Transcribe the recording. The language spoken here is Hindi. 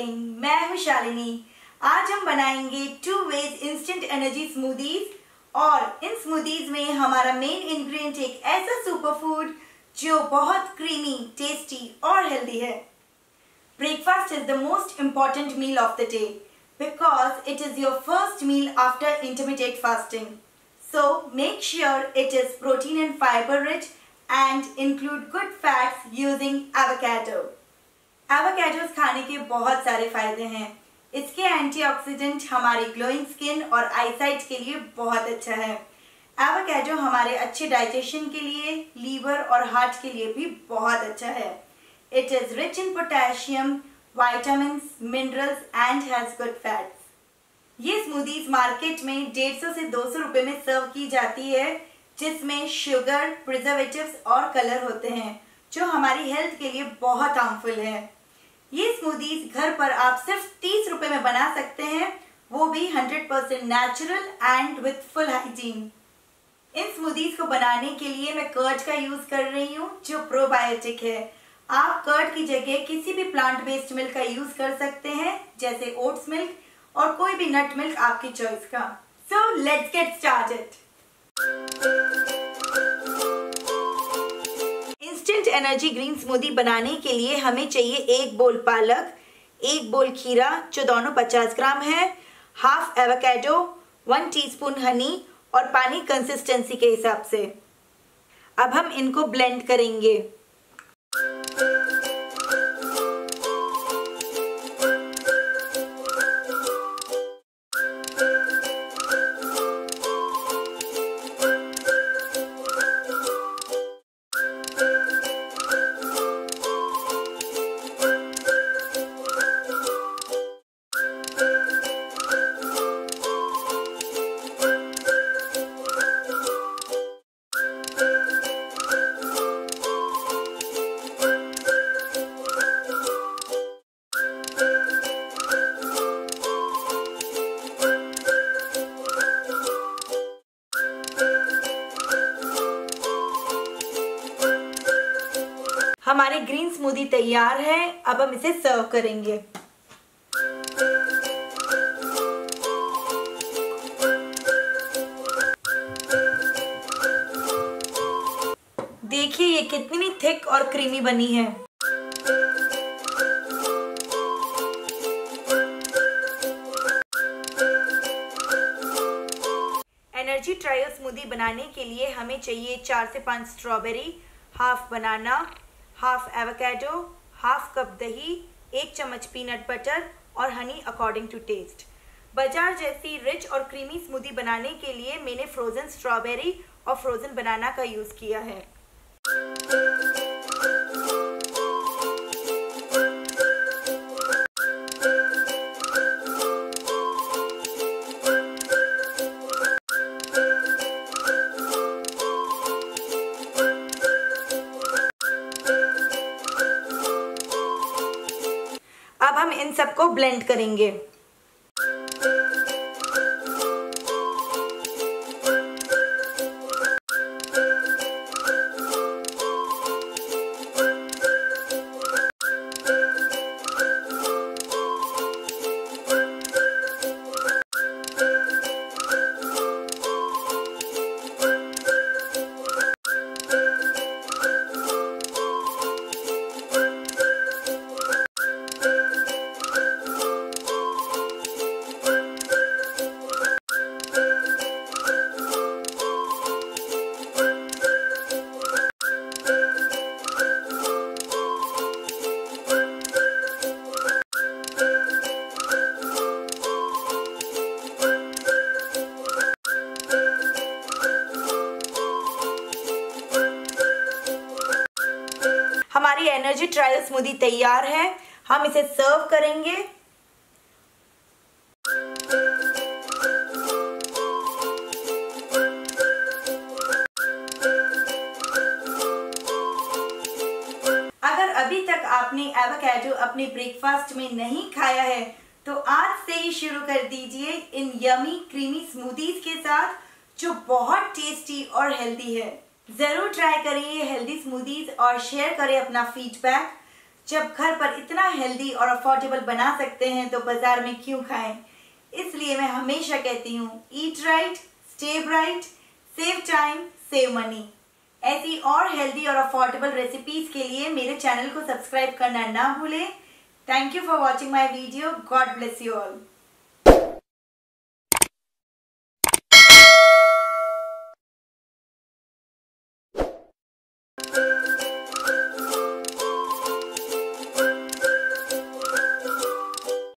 कुकिंग मैं हूँ शालिनी। आज हम बनाएँगे two veg instant energy smoothies और इन स्मूदीज में हमारा मेन इंग्रेडिएंट एक ऐसा सुपर फ़ूड जो बहुत क्रीमी टेस्टी और हेल्दी है। Breakfast is the most important meal of the day because it is your first meal after intermediate fasting so make sure it is protein and fibre rich and include good fats using avocado avocados खाने के बहुत सारे फ़ायदे हैं। इसके एंटीऑक्सीडेंट हमारी ग्लोइंग स्किन और आईसाइट के लिए बहुत अच्छा है। एवोकेडो हमारे अच्छे डाइजेशन के लिए लीवर और हार्ट के लिए भी बहुत अच्छा है। It is rich in potassium vitamin minerals and has good fats ये स्मूदीज मार्केट में 150 से 200 रुपए में सर्व की जाती है, जिसमें शुगर प्रिजर्वेटिव्स और कलर होते हैं, जो हमारी हेल्थ के लिए बहुत हार्मफुल है। ये स्मूदीज घर पर आप सिर्फ़ तीस रुपए में बना सकते हैं। वो भी 100% percent natural and with full hygiene in smoothies को बनाने के लिए मैं कर्ड का यूज़ कर रही हूँ, जो प्रोबायोटिक है। आप कर्ड की जगह किसी भी प्लांट बेस्ड मिल्क का यूज़ कर सकते हैं, जैसे ओट्स मिल्क और कोई भी नट मिल्क आपकी चॉइस का। So let's get started instant energy green smoothie बनाने के लिए हमें चाहिए एक बोल पालक, एक बोल खीरा, जो दोनों 50 ग्राम है half avocado one teaspoon honey और पानी कंसिस्टेंसी के हिसाब से। अब हम इनको ब्लेंड करेंगे। हमारे ग्रीन स्मूदी तैयार है, अब हम इसे सर्व करेंगे। देखिए, ये कितनी थिक और क्रीमी बनी है। एनर्जी ट्रायल स्मूदी बनाने के लिए हमें चाहिए चार से पाँच strawberry half banana half avocado, half cup दही, एक चम्मच पीनट बटर और हनी अकॉर्डिंग टू टेस्ट बाज़ार जैसी रिच और क्रीमी स्मूदी बनाने के लिए मैंने फ्रोज़न स्ट्रॉबेरी और फ्रोज़न बनाना का यूज़ किया है। इन सबको ब्लेंड करेंगे। एनर्जी ट्रायल स्मूदी तैयार है। हम इसे सर्व करेंगे। अगर अभी तक आपने एवोकेडो अपने ब्रेकफास्ट में नहीं खाया है तो आज से ही शुरू कर दीजिए इन यमी क्रीमी स्मूदीज के साथ, जो बहुत टेस्टी और हेल्दी है। ज़रूर ट्राई करें ये हेल्दी स्मूदीज और शेयर करें अपना फीडबैक जब घर पर इतना हेल्दी और अफोर्डेबल बना सकते हैं तो बाज़ार में क्यों खाएँ? इसलिए मैं हमेशा कहती हूँ eat right stay bright save time save money ऐसी और हेल्दी और अफोर्डेबल रेसिपीज़ के लिए मेरे चैनल को सब्सक्राइब करना ना भूलें। Thank you for watching my video God bless you all